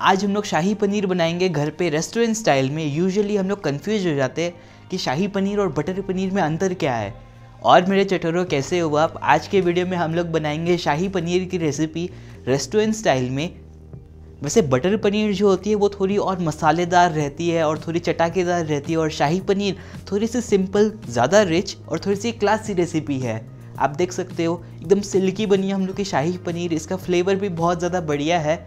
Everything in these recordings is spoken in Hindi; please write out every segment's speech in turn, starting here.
आज हम लोग शाही पनीर बनाएँगे घर पे रेस्टोरेंट स्टाइल में। यूजुअली हम लोग कंफ्यूज हो जाते हैं कि शाही पनीर और बटर पनीर में अंतर क्या है। और मेरे चटोरों, कैसे हो आप? आज के वीडियो में हम लोग बनाएँगे शाही पनीर की रेसिपी रेस्टोरेंट स्टाइल में। वैसे बटर पनीर जो होती है, वो थोड़ी और मसालेदार रहती है और थोड़ी चटाकेदार रहती है। और शाही पनीर थोड़ी सी सिंपल ज़्यादा रिच और थोड़ी सी क्लासी रेसिपी है। आप देख सकते हो, एकदम सिल्की बनी है हम लोग की शाही पनीर। इसका फ्लेवर भी बहुत ज़्यादा बढ़िया है।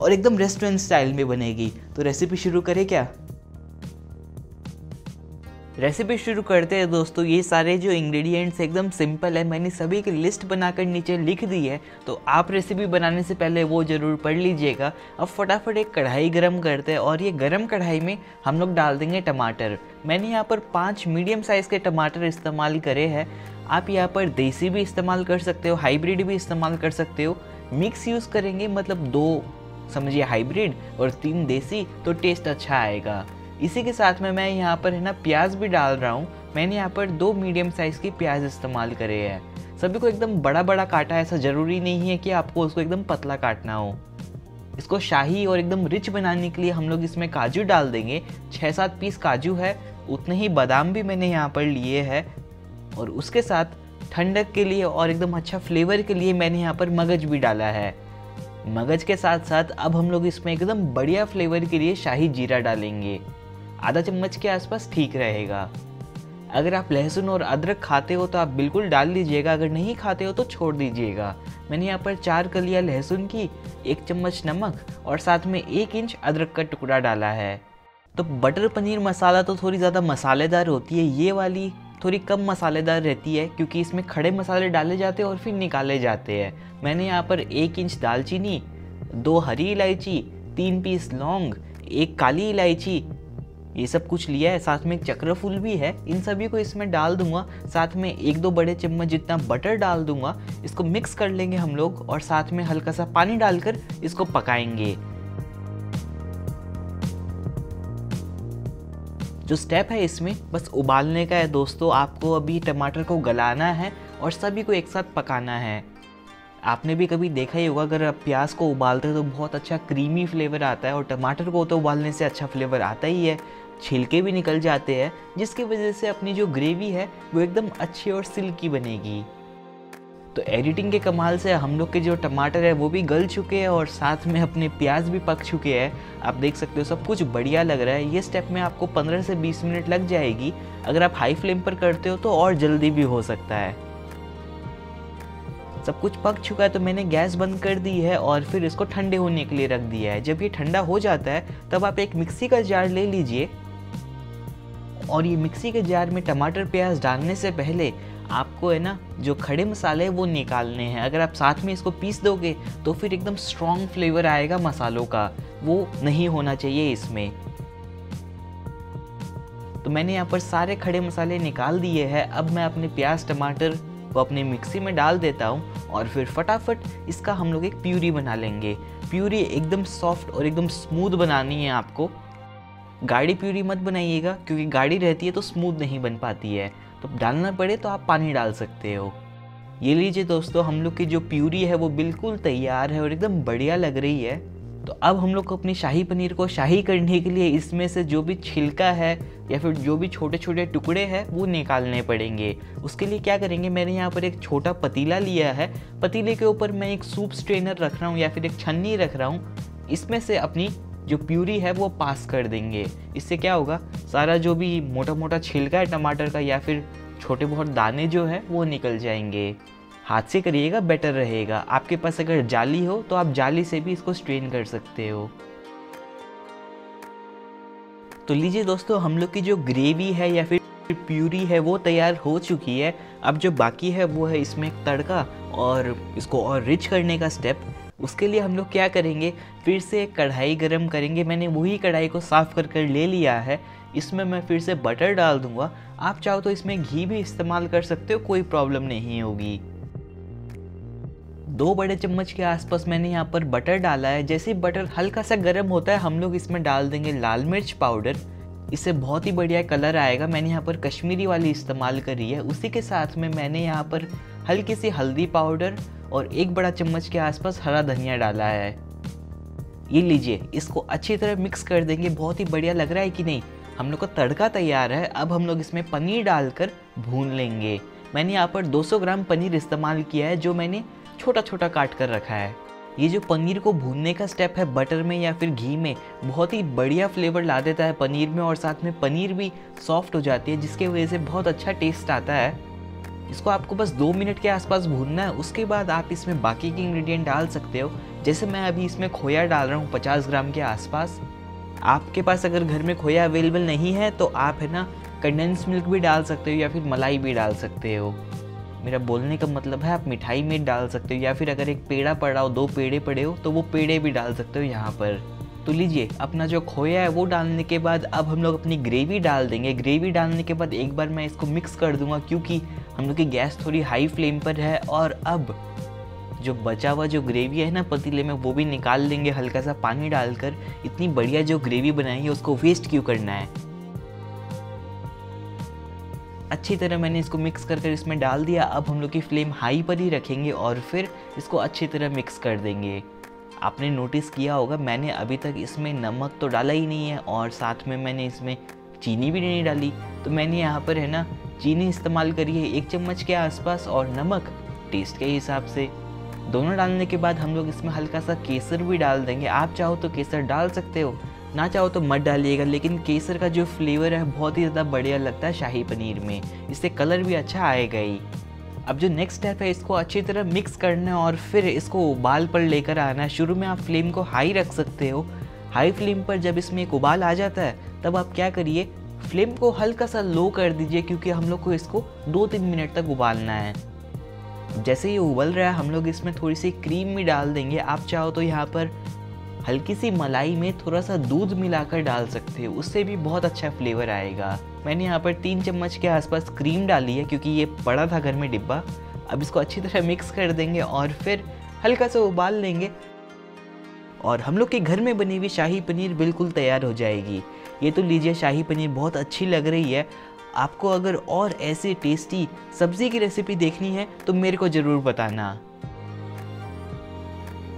और एकदम रेस्टोरेंट स्टाइल में बनेगी। तो रेसिपी शुरू करें क्या? रेसिपी शुरू करते हैं दोस्तों। ये सारे जो इंग्रेडिएंट्स एकदम सिंपल है, मैंने सभी की लिस्ट बनाकर नीचे लिख दी है। तो आप रेसिपी बनाने से पहले वो ज़रूर पढ़ लीजिएगा। अब फटाफट एक कढ़ाई गरम करते हैं और ये गरम कढ़ाई में हम लोग डाल देंगे टमाटर। मैंने यहाँ पर पाँच मीडियम साइज़ के टमाटर इस्तेमाल करे हैं। आप यहाँ पर देसी भी इस्तेमाल कर सकते हो हाइब्रिड भी इस्तेमाल कर सकते हो। मिक्स यूज़ करेंगे मतलब दो समझिए हाइब्रिड और तीन देसी तो टेस्ट अच्छा आएगा। इसी के साथ में मैं यहाँ पर है ना, प्याज भी डाल रहा हूँ। मैंने यहाँ पर दो मीडियम साइज़ की प्याज इस्तेमाल करे हैं। सभी को एकदम बड़ा बड़ा काटा ऐसा ज़रूरी नहीं है कि आपको उसको एकदम पतला काटना हो। इसको शाही और एकदम रिच बनाने के लिए हम लोग इसमें काजू डाल देंगे। छः सात पीस काजू है, उतने ही बादाम भी मैंने यहाँ पर लिए है। और उसके साथ ठंडक के लिए और एकदम अच्छा फ्लेवर के लिए मैंने यहाँ पर मगज भी डाला है। मगज के साथ साथ अब हम लोग इसमें एकदम बढ़िया फ्लेवर के लिए शाही जीरा डालेंगे। आधा चम्मच के आसपास ठीक रहेगा। अगर आप लहसुन और अदरक खाते हो तो आप बिल्कुल डाल लीजिएगा अगर नहीं खाते हो तो छोड़ दीजिएगा। मैंने यहाँ पर चार कलियाँ लहसुन की, एक चम्मच नमक और साथ में एक इंच अदरक का टुकड़ा डाला है। तो बटर पनीर मसाला तो थोड़ी ज़्यादा मसालेदार होती है, ये वाली थोड़ी कम मसालेदार रहती है, क्योंकि इसमें खड़े मसाले डाले जाते हैं और फिर निकाले जाते हैं। मैंने यहाँ पर एक इंच दालचीनी, दो हरी इलायची, तीन पीस लौंग, एक काली इलायची, ये सब कुछ लिया है। साथ में एक चक्र फूल भी है। इन सभी को इसमें डाल दूँगा। साथ में एक दो बड़े चम्मच जितना बटर डाल दूँगा, इसको मिक्स कर लेंगे हम लोग और साथ में हल्का सा पानी डालकर इसको पकाएँगे। जो स्टेप है इसमें, बस उबालने का है दोस्तों। आपको अभी टमाटर को गलाना है और सभी को एक साथ पकाना है। आपने भी कभी देखा ही होगा, अगर आप प्याज को उबालते हो तो बहुत अच्छा क्रीमी फ्लेवर आता है और टमाटर को तो उबालने से अच्छा फ्लेवर आता ही है। छिलके भी निकल जाते हैं, जिसकी वजह से अपनी जो ग्रेवी है वो एकदम अच्छी और सिल्की बनेगी। तो एडिटिंग के कमाल से हम लोग के जो टमाटर है, वो भी गल चुके हैं और साथ में अपने प्याज भी पक चुके हैं। आप देख सकते हो, सब कुछ बढ़िया लग रहा है। ये स्टेप में आपको 15 से 20 मिनट लग जाएगी। अगर आप हाई फ्लेम पर करते हो तो और जल्दी भी हो सकता है। सब कुछ पक चुका है तो मैंने गैस बंद कर दी है और फिर इसको ठंडे होने के लिए रख दिया है। जब ये ठंडा हो जाता है, तब आप एक मिक्सी का जार ले लीजिए। और ये मिक्सी के जार में टमाटर प्याज डालने से पहले आपको है ना, जो खड़े मसाले वो निकालने हैं। अगर आप साथ में इसको पीस दोगे तो फिर एकदम स्ट्रॉन्ग फ्लेवर आएगा मसालों का। वो नहीं होना चाहिए इसमें। तो मैंने यहाँ पर सारे खड़े मसाले निकाल दिए हैं। अब मैं अपने प्याज, टमाटर को अपने मिक्सी में डाल देता हूँ और फिर फटाफट इसका हम लोग एक प्यूरी बना लेंगे। प्यूरी एकदम सॉफ्ट और एकदम स्मूथ बनानी है आपको। गाढ़ी प्यूरी मत बनाइएगा, क्योंकि गाढ़ी रहती है तो स्मूथ नहीं बन पाती है। तो डालना पड़े तो आप पानी डाल सकते हो। ये लीजिए दोस्तों, हम लोग की जो प्यूरी है वो बिल्कुल तैयार है और एकदम बढ़िया लग रही है। तो अब हम लोग को अपनी शाही पनीर को शाही करने के लिए इसमें से जो भी छिलका है या फिर जो भी छोटे छोटे टुकड़े हैं, वो निकालने पड़ेंगे। उसके लिए क्या करेंगे, मैंने यहाँ पर एक छोटा पतीला लिया है। पतीले के ऊपर मैं एक सूप स्ट्रेनर रख रहा हूँ या फिर एक छन्नी रख रहा हूँ। इसमें से अपनी जो प्यूरी है वो पास कर देंगे। इससे क्या होगा? सारा जो भी मोटा मोटा छिलका है टमाटर का या फिर छोटे बहुत दाने जो है, वो निकल जाएँगे। हाथ से करिएगा बेटर रहेगा। आपके पास अगर जाली हो तो आप जाली से भी इसको स्ट्रेन कर सकते हो। तो लीजिए दोस्तों, हम लोग की जो ग्रेवी है या फिर प्यूरी है, वो तैयार हो चुकी है। अब जो बाकी है, वो है इसमें तड़का और इसको और रिच करने का स्टेप उसके लिए हम लोग क्या करेंगे? फिर से कढ़ाई गरम करेंगे। मैंने वही कढ़ाई को साफ़ कर कर ले लिया है। इसमें मैं फिर से बटर डाल दूँगा। आप चाहो तो इसमें घी भी इस्तेमाल कर सकते हो, कोई प्रॉब्लम नहीं होगी। दो बड़े चम्मच के आसपास मैंने यहाँ पर बटर डाला है। जैसे बटर हल्का सा गर्म होता है, हम लोग इसमें डाल देंगे लाल मिर्च पाउडर इससे बहुत ही बढ़िया कलर आएगा। मैंने यहाँ पर कश्मीरी वाली इस्तेमाल करी है। उसी के साथ में मैंने यहाँ पर हल्की सी हल्दी पाउडर और एक बड़ा चम्मच के आसपास हरा धनिया डाला है। ये लीजिए, इसको अच्छी तरह मिक्स कर देंगे। बहुत ही बढ़िया लग रहा है कि नहीं? हम लोग का तड़का तैयार है। अब हम लोग इसमें पनीर डालकर भून लेंगे। मैंने यहाँ पर 200 ग्राम पनीर इस्तेमाल किया है, जो मैंने छोटा छोटा काट कर रखा है। ये जो पनीर को भूनने का स्टेप है बटर में या फिर घी में, बहुत ही बढ़िया फ्लेवर ला देता है पनीर में और साथ में पनीर भी सॉफ्ट हो जाती है, जिसके वजह से बहुत अच्छा टेस्ट आता है। इसको आपको बस दो मिनट के आसपास भूनना है। उसके बाद आप इसमें बाकी के इंग्रेडिएंट डाल सकते हो। जैसे मैं अभी इसमें खोया डाल रहा हूँ पचास ग्राम के आसपास। आपके पास अगर घर में खोया अवेलेबल नहीं है तो आप है ना कंडेंस मिल्क भी डाल सकते हो या फिर मलाई भी डाल सकते हो। मेरा बोलने का मतलब है आप मिठाई में डाल सकते हो या फिर अगर एक पेड़ा पड़ा हो, दो पेड़े पड़े हो तो वो पेड़े भी डाल सकते हो यहाँ पर। तो लीजिए, अपना जो खोया है वो डालने के बाद अब हम लोग अपनी ग्रेवी डाल देंगे। ग्रेवी डालने के बाद एक बार मैं इसको मिक्स कर दूँगा क्योंकि हम लोग की गैस थोड़ी हाई फ्लेम पर है और अब जो बचा हुआ जो ग्रेवी है ना पतीले में, वो भी निकाल लेंगे हल्का सा पानी डालकर। इतनी बढ़िया जो ग्रेवी बनाई है, उसको वेस्ट क्यों करना है? अच्छी तरह मैंने इसको मिक्स कर कर इसमें डाल दिया। अब हम लोग की फ्लेम हाई पर ही रखेंगे और फिर इसको अच्छी तरह मिक्स कर देंगे। आपने नोटिस किया होगा, मैंने अभी तक इसमें नमक तो डाला ही नहीं है और साथ में मैंने इसमें चीनी भी नहीं डाली। तो मैंने यहाँ पर है ना, चीनी इस्तेमाल करी है एक चम्मच के आसपास और नमक टेस्ट के हिसाब से। दोनों डालने के बाद हम लोग इसमें हल्का सा केसर भी डाल देंगे। आप चाहो तो केसर डाल सकते हो, ना चाहो तो मत डालिएगा, लेकिन केसर का जो फ्लेवर है, बहुत ही ज़्यादा बढ़िया लगता है शाही पनीर में। इससे कलर भी अच्छा आएगा ही। अब जो नेक्स्ट स्टेप है, इसको अच्छी तरह मिक्स करना और फिर इसको उबाल पर लेकर आना। शुरू में आप फ्लेम को हाई रख सकते हो। हाई फ्लेम पर जब इसमें एक उबाल आ जाता है, तब आप क्या करिए? फ्लेम को हल्का सा लो कर दीजिए, क्योंकि हम लोग को इसको दो तीन मिनट तक उबालना है। जैसे ये उबल रहा है, हम लोग इसमें थोड़ी सी क्रीम भी डाल देंगे। आप चाहो तो यहाँ पर हल्की सी मलाई में थोड़ा सा दूध मिलाकर डाल सकते हो। उससे भी बहुत अच्छा फ्लेवर आएगा। मैंने यहाँ पर तीन चम्मच के आसपास क्रीम डाली है क्योंकि ये पड़ा था घर में डिब्बा। अब इसको अच्छी तरह मिक्स कर देंगे और फिर हल्का सा उबाल लेंगे। और हम लोग के घर में बनी हुई शाही पनीर बिल्कुल तैयार हो जाएगी। ये तो लीजिए, शाही पनीर बहुत अच्छी लग रही है। आपको अगर और ऐसी टेस्टी सब्ज़ी की रेसिपी देखनी है तो मेरे को ज़रूर बताना।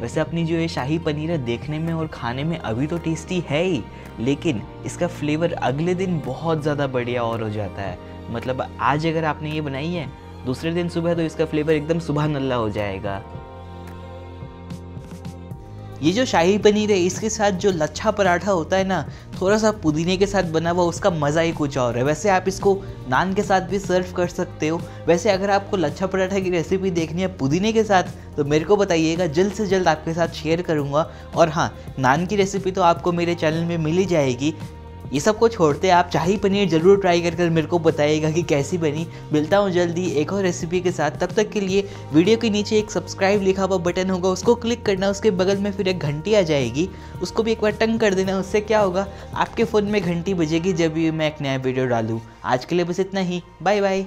वैसे अपनी जो ये शाही पनीर है देखने में और खाने में अभी तो टेस्टी है ही, लेकिन इसका फ्लेवर अगले दिन बहुत ज़्यादा बढ़िया और हो जाता है। मतलब आज अगर आपने ये बनाई है, दूसरे दिन सुबह तो इसका फ्लेवर एकदम सुबह नल्ला हो जाएगा। ये जो शाही पनीर है, इसके साथ जो लच्छा पराठा होता है ना थोड़ा सा पुदीने के साथ बना हुआ उसका मज़ा ही कुछ और है। वैसे आप इसको नान के साथ भी सर्व कर सकते हो। वैसे अगर आपको लच्छा पराठा की रेसिपी देखनी है पुदीने के साथ तो मेरे को बताइएगा, जल्द से जल्द आपके साथ शेयर करूँगा। और हाँ नान की रेसिपी तो आपको मेरे चैनल में मिल ही जाएगी। ये सबको छोड़ते आप शाही पनीर ज़रूर ट्राई कर कर मेरे को बताइएगा कि कैसी बनी। मिलता हूँ जल्दी एक और रेसिपी के साथ। तब तक के लिए वीडियो के नीचे एक सब्सक्राइब लिखा हुआ बटन होगा। उसको क्लिक करना, उसके बगल में फिर एक घंटी आ जाएगी। उसको भी एक बार टंग कर देना, उससे क्या होगा? आपके फ़ोन में घंटी बजेगी जब भी मैं एक नया वीडियो डालूँ। आज के लिए बस इतना ही। Bye bye